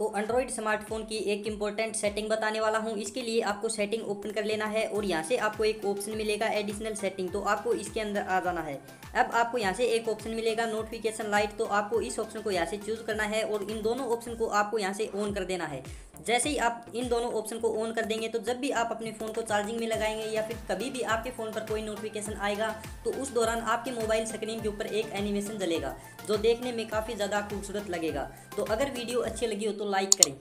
तो Android smartphone की एक इंपॉर्टेंट सेटिंग बताने वाला हूँ। इसके लिए आपको सेटिंग ओपन कर लेना है और यहाँ से आपको एक ऑप्शन मिलेगा एडिशनल सेटिंग तो आपको इसके अंदर आ जाना है। अब आपको यहाँ से एक ऑप्शन मिलेगा नोटिफिकेशन लाइट तो आपको इस ऑप्शन को यहाँ से चूज़ करना है और इन दोनों ऑप्शन को आपको यहाँ से ऑन कर देना है। जैसे ही आप इन दोनों ऑप्शन को ऑन कर देंगे तो जब भी आप अपने फ़ोन को चार्जिंग में लगाएँगे या फिर कभी भी आपके फ़ोन पर कोई नोटिफिकेशन आएगा तो उस दौरान आपके मोबाइल स्क्रीन के ऊपर एक एनिमेशन जलेगा, जो देखने में काफ़ी ज़्यादा खूबसूरत लगेगा। तो अगर वीडियो अच्छी लगी हो तो लाइक करें।